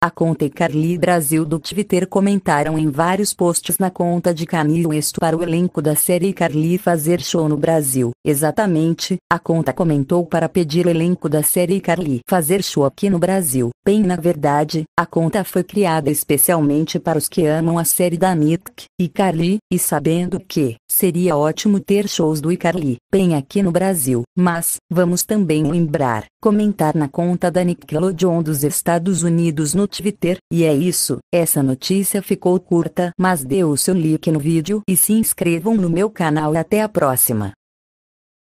a conta e Carly Brasil do Twitter comentaram em vários posts na conta de Kanye West para o elenco da série Carly fazer show no Brasil. Exatamente, a conta comentou para pedir o elenco da série Carly fazer show aqui no Brasil. Bem, na verdade, a conta foi criada especialmente para os que amam a série da Nick e Carly, e sabendo que seria ótimo ter shows do iCarly bem aqui no Brasil. Mas, vamos também lembrar, comentar na conta da Nickelodeon dos Estados Unidos no Twitter, e é isso, essa notícia ficou curta, mas dê o seu like no vídeo e se inscrevam no meu canal até a próxima.